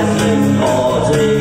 I think all day.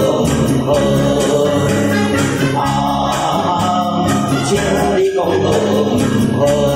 融合啊啊千里共融合